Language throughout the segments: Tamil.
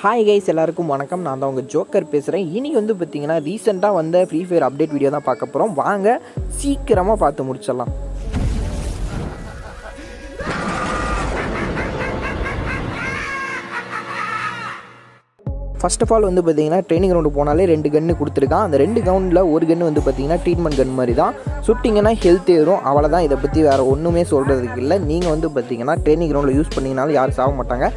ஹாய் கைஸ் எல்லாருக்கும் வணக்கம். நான் தான் உங்கள் ஜோக்கர் பேசுகிறேன் இனி வந்து பார்த்தீங்கன்னா ரீசெண்டாக வந்த ஃப்ரீ ஃபயர் அப்டேட் வீடியோ தான் பார்க்க போகிறோம் வாங்க சீக்கிரமாக பார்த்து முடிச்சிடலாம். ஃபர்ஸ்ட் ஆஃப் ஆல் வந்து பார்த்தீங்கன்னா ட்ரைனிங் ரவுண்டு போனாலே ரெண்டு கன்று கொடுத்துருக்கான். அந்த ரெண்டு கவுண்டில் ஒரு கன்று வந்து பார்த்தீங்கன்னா ட்ரீட்மெண்ட் கன் மாதிரி தான். சுட்டிங்கன்னா ஹெல்த் ஏறும். அவ்வளோதான் இதை பற்றி வேறு ஒன்றுமே சொல்கிறதுக்கு இல்லை. நீங்கள் வந்து பார்த்தீங்கன்னா ட்ரைனிங் ரவுண்டில் யூஸ் பண்ணிங்கனாலும் யாரும் சாக மாட்டாங்க.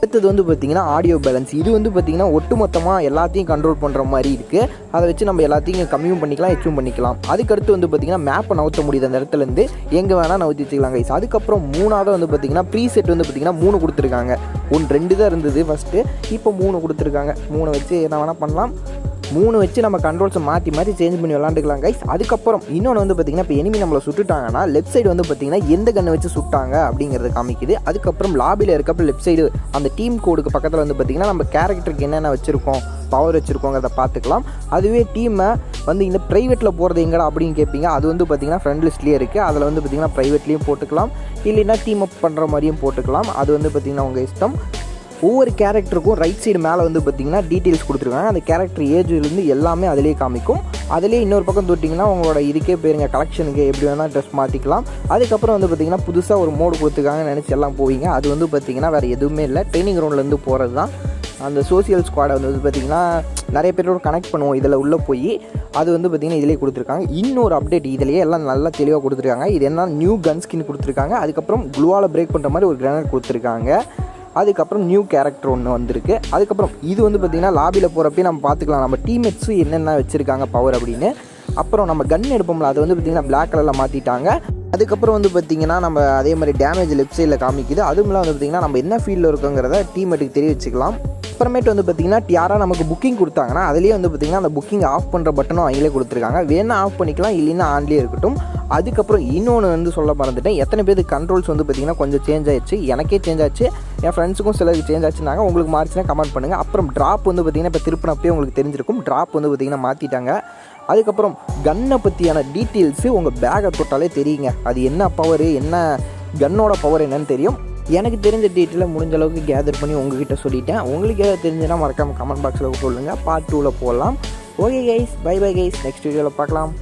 அடுத்தது வந்து பார்த்தீங்கன்னா ஆடியோ பேலன்ஸ் இது வந்து பார்த்தீங்கன்னா ஒட்டுமொத்தமாக எல்லாத்தையும் கண்ட்ரோல் பண்ணுற மாதிரி இருக்குது அதை வச்சு நம்ம எல்லாத்தையும் கம்மியும் பண்ணிக்கலாம் எச்சும் பண்ணிக்கலாம். அதுக்கடுத்து வந்து பார்த்தீங்கன்னா மேப்பை நவுத்த முடியுது அந்த இடத்துலேருந்து எங்கே வேணால் நவுத்தி வச்சுக்கலாம் கைஸ் அதுக்கப்புறம் மூணாவது வந்து பார்த்தீங்கன்னா ப்ரீ செட் வந்து பார்த்தீங்கன்னா மூணு கொடுத்துருக்காங்க. ஒன்று ரெண்டு தான் இருந்தது ஃபஸ்ட்டு இப்போ மூணு கொடுத்துருக்காங்க. மூணு வச்சு என்ன வேணால் பண்ணலாம். மூணு வச்சு நம்ம கண்ட்ரோல்ஸை மாற்றி மாற்றி சேஞ்ச் பண்ணி விளாண்டுக்கலாம் கைஸ் அதுக்கப்புறம் இன்னொன்று வந்து பார்த்திங்கன்னா இப்போ எனிமி நம்மளை சுட்டுட்டாங்கன்னா லெஃப்ட் சைடு வந்து பார்த்திங்கன்னா எந்த கண்ணை வச்சு சுட்டாங்க அப்படிங்கிறது காமிக்குது. அதுக்கப்புறம் லாபியில் இருக்கப்போ லெஃப்ட் சைடு அந்த டீம் கோடுக்கு பக்கத்தில் வந்து பார்த்திங்கன்னா நம்ம கேரக்டருக்கு என்னென்ன வச்சுருக்கோம் பவர் வச்சுருக்கோங்கிறத பார்த்துக்கலாம். அதுவே டீமை வந்து இந்த ப்ரைவேட்டில் போகிறது எங்கடா அப்படின்னு கேட்பீங்க அது வந்து பார்த்திங்கன்னா ஃப்ரெண்ட் லிஸ்ட்லேயே இருக்குது அதில் வந்து பார்த்திங்கன்னா ப்ரைவேட்லேயும் போட்டுக்கலாம். இல்லைன்னா டீம் அப் பண்ணுற மாதிரியும் போட்டுக்கலாம். அது வந்து பார்த்திங்கன்னா உங்கள் இஷ்டம். ஒவ்வொரு கேரக்டருக்கும் ரைட் சைடு மேலே வந்து பார்த்தீங்கன்னா டீட்டெயில்ஸ் கொடுத்துருக்காங்க. அந்த கேரக்டர் ஏஜ்லேருந்து எல்லாமே அதிலே காமிக்கும். அதிலே இன்னொரு பக்கம் தொட்டிங்கன்னா உங்களோட இதுக்கே போயிருங்க கலெக்ஷனுக்கு எப்படி வேணால் ட்ரெஸ் மாற்றிக்கலாம் அதுக்கப்புறம் வந்து பார்த்தீங்கன்னா புதுசாக ஒரு மோடு கொடுத்துருக்காங்கன்னு நினச்சி எல்லாம் போவீங்க. அது வந்து பார்த்தீங்கன்னா வேறு எதுவுமே இல்லை. ட்ரைனிங் ரவுண்ட்லேருந்து போகிறது தான். அந்த சோசியல் ஸ்குவாடை வந்து பார்த்திங்கன்னா நிறைய பேரோட கனெக்ட் பண்ணுவோம் இதில் உள்ளே போய். அது வந்து பார்த்திங்கன்னா இதிலே கொடுத்துருக்காங்க. இன்னொரு அப்டேட் இதிலேயே எல்லாம் நல்லா தெளிவாக கொடுத்துருக்காங்க. இது என்ன நியூ கன் ஸ்கின் கொடுத்துருக்காங்க. அதுக்கப்புறம் குளுவால் பிரேக் பண்ணுற மாதிரி ஒரு கிரனட் கொடுத்துருக்காங்க. அதுக்கப்புறம் நியூ கேரக்டர் ஒன்று வந்திருக்கு. அதுக்கப்புறம் இது வந்து பார்த்திங்கன்னா லாபியில் போகிறப்பே நம்ம பார்த்துக்கலாம் நம்ம டீம்மேட்ஸும் என்னென்ன வச்சுருக்காங்க பவர் அப்படின்னு. அப்புறம் நம்ம கன் எடுப்போம்ல அது வந்து பார்த்திங்கன்னா பிளாக் கலரில் மாற்றிட்டாங்க அதுக்கப்புறம் வந்து பார்த்திங்கன்னா நம்ம அதே மாதிரி டேமேஜ் லெஃப்ட் சைடில் காமிக்குது. அதுவும் வந்து பார்த்திங்கன்னா நம்ம என்ன ஃபீல்டில் இருக்கோங்கிறத டீம்மேட்டுக்கு தெரிய வச்சுக்கலாம் அப்புறமேட்டு வந்து பார்த்திங்கன்னா யாராக நமக்கு புக்கிங் கொடுத்தாங்கன்னா அதுலேயே வந்து பார்த்திங்கன்னா அந்த புக்கிங் ஆஃப் பண்ணுற பட்டனும் அவங்களே கொடுத்துருக்காங்க. வேணால் ஆஃப் பண்ணிக்கலாம் இல்லைன்னா ஆன்லேயே இருக்கட்டும். அதுக்கப்புறம் இன்னொன்று வந்து சொல்ல மறந்துட்டேன். எத்தனை பேருக்கு கண்ட்ரோல்ஸ் வந்து பார்த்திங்கன்னா கொஞ்சம் சேஞ்ச் ஆயிடுச்சு. எனக்கே சேஞ்ச் ஆச்சு. என் ஃப்ரெண்ட்ஸுக்கும் சிலருக்கு சேஞ்ச் ஆச்சுனாங்க. உங்களுக்கு மாறிச்சுன்னா கமெண்ட் பண்ணுங்கள் அப்புறம் ட்ராப் வந்து பார்த்திங்கன்னா இப்போ திருப்பினப்பே உங்களுக்கு தெரிஞ்சிருக்கும். ட்ராப் வந்து பார்த்திங்கன்னா மாற்றிட்டாங்க அதுக்கப்புறம் கன்னை பற்றியான டீட்டெயில்ஸு உங்கள் பேகை தொட்டாலே தெரியுங்க. அது என்ன பவர் என்ன கன்னோட பவர் என்னன்னு தெரியும். எனக்கு தெரிஞ்ச டீட்டெயிலை முடிஞ்ச அளவுக்கு கேதர் பண்ணி உங்ககிட்ட சொல்லிட்டேன். உங்களுக்கு ஏதாவது தெரிஞ்சுன்னா மறக்காமல் கமெண்ட் பாக்ஸில் சொல்லுங்கள் பார்ட் டூவில் போடலாம் okay guys bye bye guys next வீடியோவில் பார்க்கலாம்.